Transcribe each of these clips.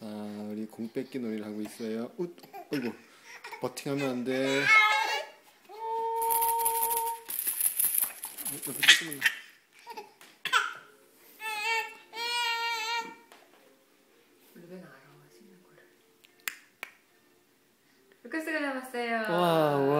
자, 우리 공 뺏기 놀이를 하고 있어요. 우, 어이구, 버팅하면 안 돼. 옆에 조금만. 루벤 알아 거를. 루카스가 잡았어요. 와, 와.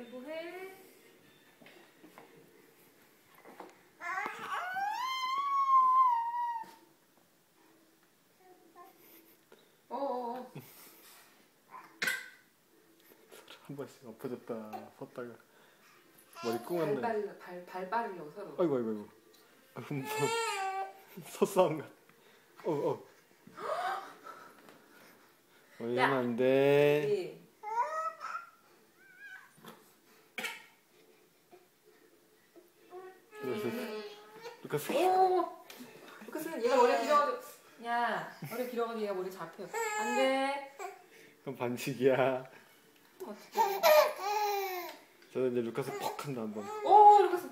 루벤 뭐해? 어어어. 한 번씩 엎어졌다 섰다가 머리 꿍한다 발발 발 발 빠르려고 서로. 아이고 아이고 아이고. 아이고 뭐 서싸움가 어어. 어 이러면 안돼 네. 루카스 오! 루카스는 얘가 머리가 길어가지고 야 머리 길어가지고 얘가 머리 잡혀. 안 돼. 그럼 반칙이야. 어떡해. 저는 이제 루카스 퍽 한다 한 번. 오 루카스